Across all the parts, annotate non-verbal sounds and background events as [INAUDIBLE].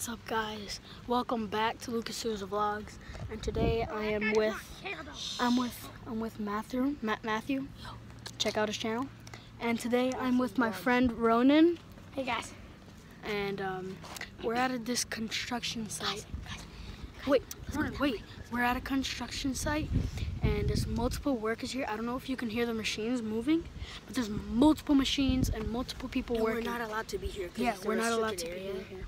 What's up guys? Welcome back to Lucas Souza Vlogs. And today I am with I'm with I'm with Matthew Matt Matthew. Check out his channel. And today I'm with my friend Ronan. Hey guys. And um, we're at a, this construction site. Wait, Ronan, wait. We're at a construction site and there's multiple workers here. I don't know if you can hear the machines moving, but there's multiple machines and multiple people working. we're not allowed to be here. Yeah, we're not allowed to be here.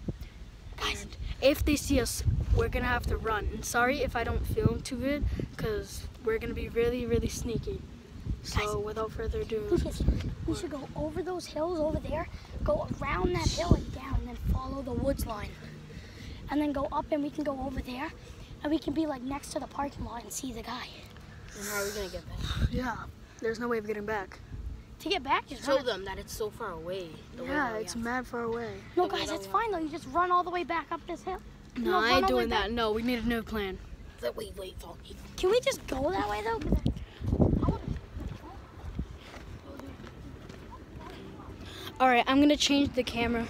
Guys, if they see us, we're gonna have to run. And sorry if I don't film too good, cause we're gonna be really, really sneaky. So Guys. without further ado, Lucas, we should go over those hills over there, go around that hill and down, and then follow the woods line. And then go up and we can go over there, and we can be like next to the parking lot and see the guy. And how are we gonna get back? [SIGHS] yeah, there's no way of getting back. To get back, just Show run. them that it's so far away. the way Yeah, it's have- mad far away. No, the guys, that it's fine though. You just run all the way back up this hill. No, No, I run ain't all the way doing back. that. No, we need a new plan. That- Wait, wait, don't. Can we just go that way though? 'Cause I- I All right, I'm gonna change the camera.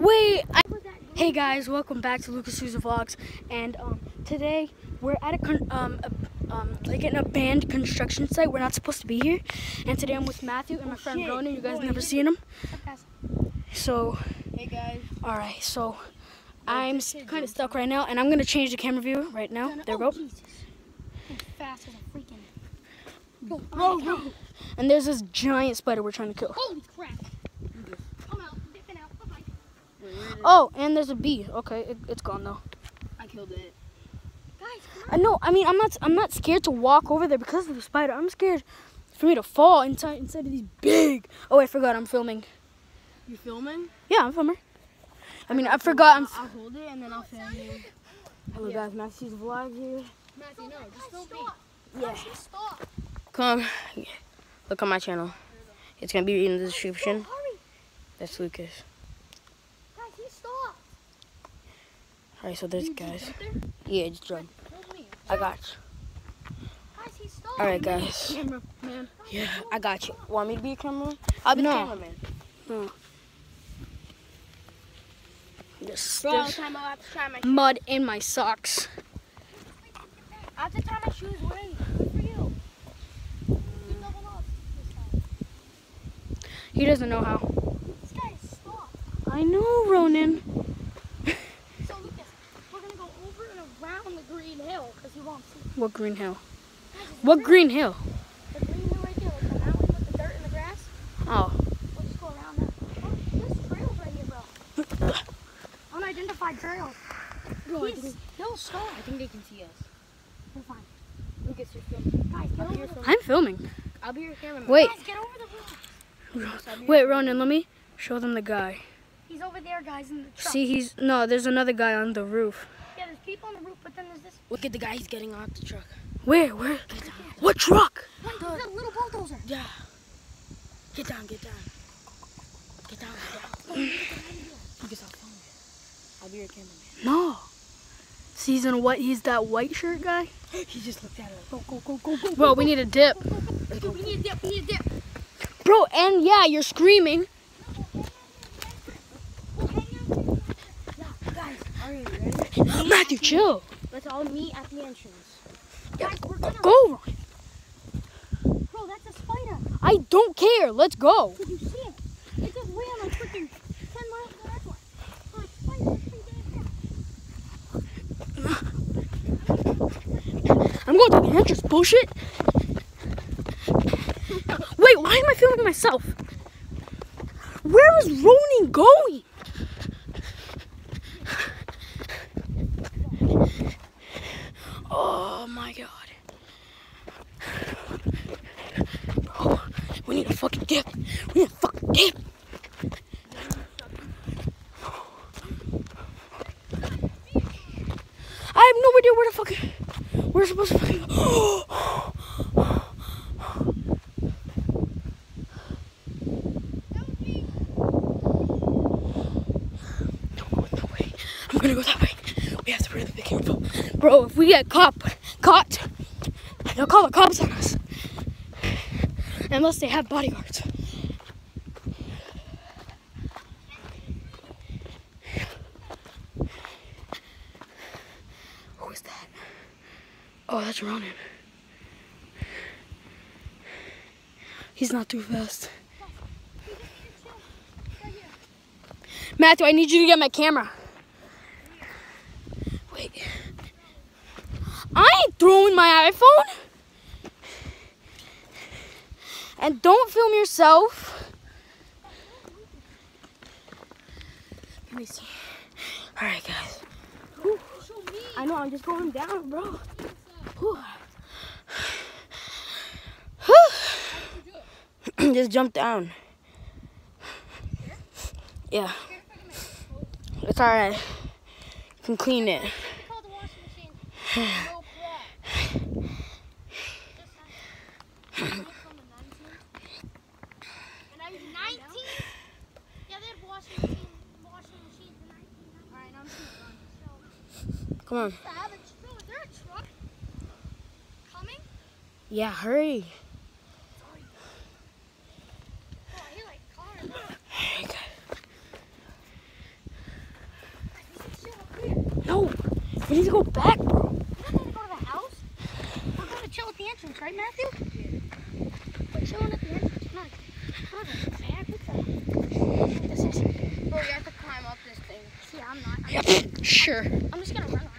Wait, I Hey guys, welcome back to Lucas Souza Vlogs, and um, today we're at a, um, a um, like an abandoned construction site. We're not supposed to be here, and today I'm with Matthew and my friend shit. Ronan. You guys never seen him, so Hey guys. all right. So I'm kind of stuck right now, and I'm gonna change the camera view right now. There we oh, go. Fast as a freaking. Bro, bro. And there's this giant spider we're trying to kill. Holy crap. I'm out. Dipping out. Bye-bye. Wait, where is it? Oh, and there's a bee. Okay, it, it's gone though. I killed it. Uh, guys, come I know. I mean, I'm not. I'm not scared to walk over there because of the spider. I'm scared for me to fall inside inside of these big. Oh, I forgot. I'm filming. You filming? Yeah, I'm filming. I mean, I forgot. I'm. I'll hold it and then I'll film you. Hello guys, Matthew's vlog here. Matthew, no, just film me. Stop. Yeah. Guys, stop. Come. Look on my channel. It's gonna be in the description. Hurry. That's Lucas. Guys, he stopped. Alright, so there's guys. Yeah, just jump. I got you. Guys, he stopped. Alright, guys. Yeah, I got you. Want me to be a cameraman? I'll be No. the cameraman. There's, Bro, there's time I have to try my mud in my socks. I have to tie my shoes. Wait, good for you. You doubled up this time. He doesn't know how. This guy is. I know, Ronan. So, Lucas, we're going to go over and around the green hill because he won't see. What green hill? What green. hill? The green hill right there. Like the mountain with the dirt and the grass. Oh, We'll just go around that. Oh, there's trails right here, bro. [COUGHS] Unidentified trails. Bro, I He's think, still stopped. I think they can see us. We're fine. Lucas, you're filming. Guys, get I'll over the I'm filming. I'll be your cameraman. Wait, Guys, get over the roof. wait, Ronan. Let me show them the guy. He's over there, guys, in the truck. See, he's no. There's another guy on the roof. Yeah, there's people on the roof, but then there's this. Look at the guy. He's getting out the truck. Where? Where? What truck? Wait, there's a little bulldozer. Yeah. Get down, get down. Get down, get down. Lucas, I'll film you. I'll be your cameraman. No. See, he's in what? He's that white shirt guy. [GASPS] He just looked at us. Go, go, go, go, go. Bro, we need a dip. go. We need a dip. We need a dip. Bro, and yeah, you're screaming. We'll hang out. Yeah, guys. Are you ready? Matthew, chill. Let's all meet at the entrance. Guys, we're gonna. Go. Bro, that's a spider. I don't care. Let's go. Did you see it? It just ran like freaking 10 miles an hour. Spider. It's pretty damn fast. I'm going to the entrance. Bullshit. Wait, why am I filming myself? Where is Ronan going? Oh my god. Bro, we need a fucking dip. We need a fucking dip. I have no idea where the fuck we're supposed to fucking. I'm gonna go that way. We have to really careful. Bro, if we get caught, caught, they'll call the cops on us unless they have bodyguards. Who is that? Oh, that's Ronan. He's not too fast. Matthew, I need you to get my camera. Wait. I ain't throwing my iPhone. And don't film yourself. Let me see. All right, guys. I know, I'm just going down, bro. [CLEARS THROAT] Just jump down. Yeah. It's alright. You can clean it. [SIGHS] [SIGHS] [SIGHS] Call the washing machine. No crap. And I was 19? Yeah, they had washing machine, washing machines in 19. Alright, I'm just gonna Come on. Savage. Bro, is there a truck coming? Yeah, hurry. Oh, I hear like cars. Alright, guys. We should on. Yeah, hurry. Oh, no, we need to go back, bro. We're not gonna go to the house. We're gonna chill at the entrance, right, Matthew? We're chilling at the entrance. Come on. Come on, man. What's that? This is. Bro, you have to climb up this thing. See, I'm not. I'm, Yep, sure. I'm just gonna run around.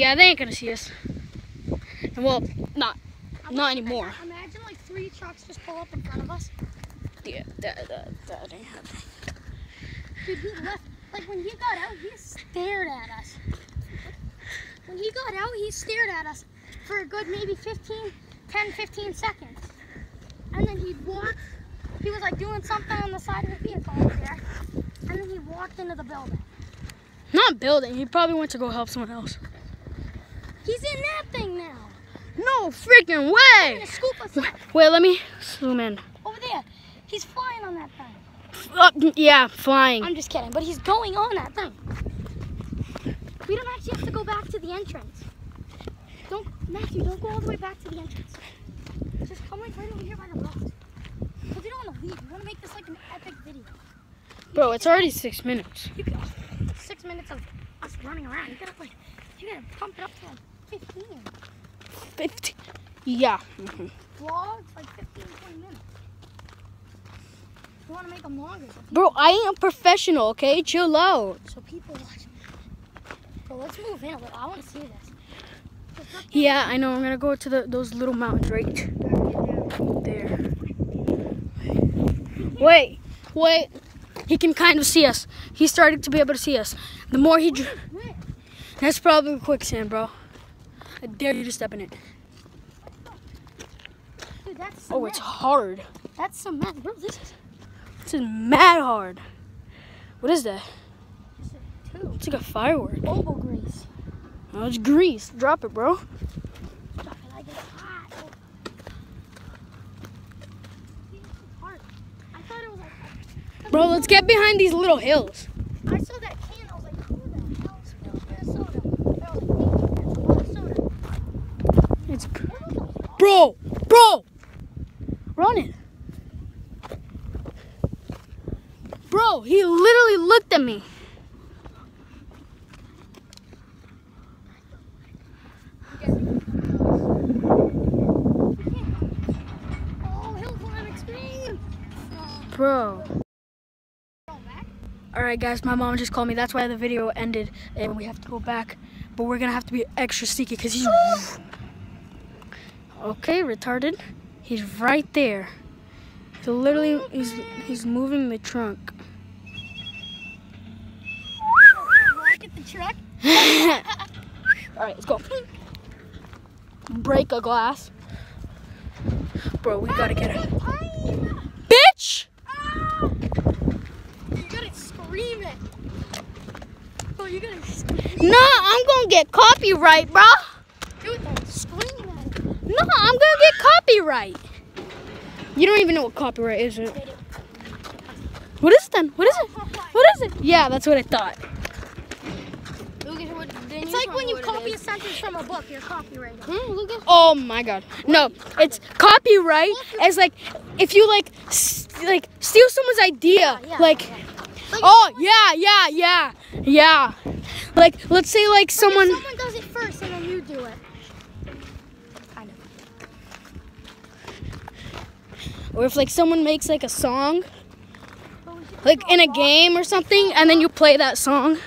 Yeah, they ain't gonna see us. And well, not, not anymore. Imagine like three trucks just pull up in front of us. Yeah, that, that, that ain't happening. Dude, he left. Like when he got out, he stared at us. When he got out, he stared at us for a good maybe 15, 10, 15 seconds. And then he'd walk. He was like doing something on the side of the vehicle over there. And then he walked into the building. Not building. He probably went to go help someone else. He's in that thing now. No freaking He's way! gonna scoop us up Wait, let me zoom in. over there. He's flying on that thing. Uh, yeah, flying. I'm just kidding, but he's going on that thing. We don't actually have to go back to the entrance. Don't, Matthew, don't go all the way back to the entrance. Just come like right over here by the rocks. Because we don't want to leave. We want to make this like an epic video. Bro, it's already six minutes. You six minutes of us running around. You gotta like, you gotta pump it up to like 15. 50. Yeah. Mm-hmm. Vlogs like 15, 20 minutes. We want to make them longer so, Bro, I ain't a professional, okay? Chill out. so people watch. But let's move in a little. I want to see this. Yeah, I know. I'm gonna go to the those little mountains right there. Wait, wait. He can kind of see us. He's starting to be able to see us. The more he, that's probably quicksand, bro. I dare you to step in it. Dude, that's Oh, it's hard. That's cement. Bro, this is This is mad hard. What is that? It's like a firework. Oval grease. Oh, it's grease. Drop it, bro. Stop it, I get hot. See, this is hard. I thought it like. Bro, let's get behind these little hills. I saw that can. I was like, who the hell spilled their soda? I was like, "Thank you, that's a lot of soda." It's What are those? bro, bro. Run it. He literally looked at me. Bro. All right, guys, my mom just called me. That's why the video ended, and we have to go back. But we're gonna have to be extra sneaky because he's. Okay, retarded. He's right there. He's literally he's he's moving the trunk. Look at the truck. [LAUGHS] All right, let's go. Break a glass. Bro, we gotta get it. Bitch! Ah! You gotta scream it. Oh, you gotta scream. No, I'm gonna get copyright, bro. Then. Scream it. No, I'm gonna get copyright. You don't even know what copyright is. What is it then? What is it? What is it? Yeah, that's what I thought it's like when you copy a sentence from a book, you're. Hmm, oh my god. No, it's copyright as like if you like like steal someone's idea, yeah, yeah, like, yeah. oh yeah, yeah, yeah, yeah. Like let's say like someone someone does it first and then you do it. Or if like someone makes like a song, like in a game or something, and then you play that song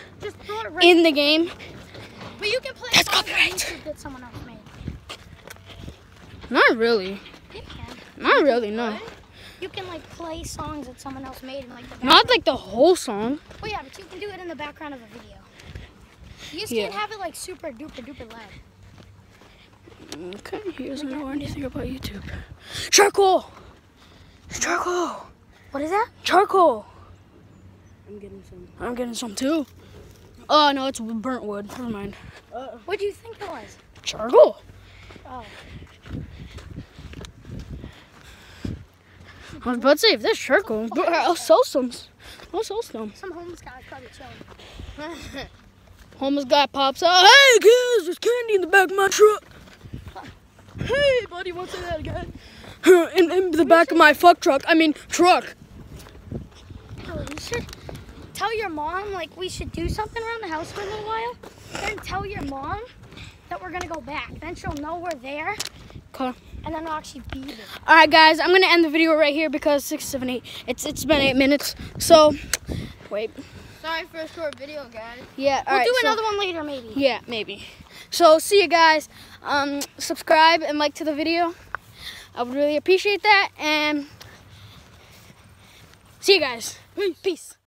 in the game but you can play That's songs on copyright. YouTube that someone else made. Not really. You can. Not really. No. You can like play songs that someone else made in like the Not like the whole song. Oh yeah, but you can do it in the background of a video. You just Yeah. can't have it like super duper duper loud. Okay, he doesn't know anything about YouTube. Charcoal. Charcoal. What is that? Charcoal. I'm getting some. I'm getting some too. Oh no, it's burnt wood. Never mind. Uh, What do you think it was? Charcoal. Oh. I was about to say if there's charcoal, but I'll sell some. I'll sell some. Some homeless guy probably chilling. [LAUGHS] Homeless guy pops out. Hey kids, there's candy in the back of my truck. hey, buddy, won't say that again. In, in the back of my fuck truck. I mean truck. Oh, tell your mom like we should do something around the house for a little while. Then tell your mom that we're gonna go back. Then she'll know we're there. Okay. And then we'll actually be there. All right, guys, I'm gonna end the video right here because six, seven, eight. It's it's been eight minutes. So, wait. Sorry for a short video, guys. Yeah. all We'll right, do so- another one later maybe. Yeah, maybe. So see you guys. Um, subscribe and like to the video. I would really appreciate that. And see you guys. Peace.